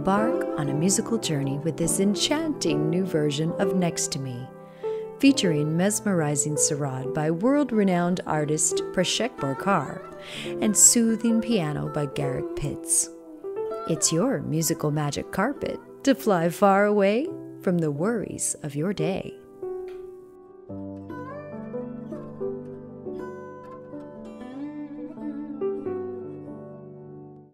Embark on a musical journey with this enchanting new version of Next to Me, featuring mesmerizing sarod by world renowned artist Praashekh Borkar and soothing piano by Garrick Pitts. It's your musical magic carpet to fly far away from the worries of your day.